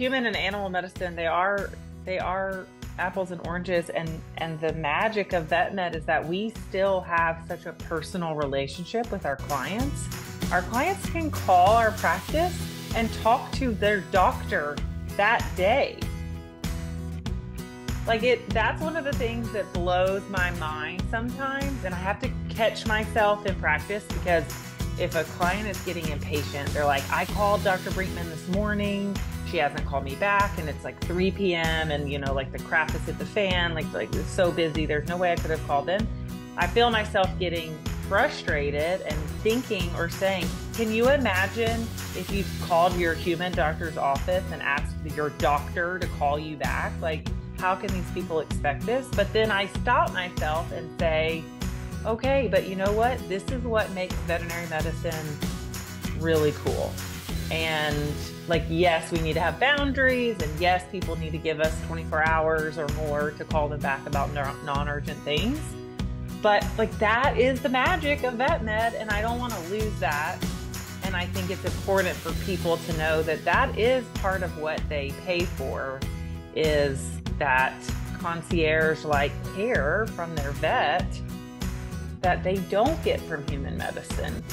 human and animal medicine they are they are apples and oranges and and the magic of vet med is that we still have such a personal relationship with our clients. Our clients can call our practice and talk to their doctor that day. Like it that's one of the things that blows my mind sometimes and i have to catch myself in practice because if a client is getting impatient they're like i called dr Brinkmann this morning she hasn't called me back and it's like 3 p.m and you know like the crap is at the fan like like it's so busy there's no way i could have called in. I feel myself getting frustrated and thinking or saying can you imagine if you called your human doctor's office and asked your doctor to call you back? Like how can these people expect this? But then i stop myself and say okay but you know what? This is what makes veterinary medicine really cool and like, yes, we need to have boundaries, and yes, people need to give us 24 hours or more to call them back about non urgent things. But like, that is the magic of vet med, and I don't want to lose that. And I think it's important for people to know that that is part of what they pay for is that concierge like care from their vet that they don't get from human medicine.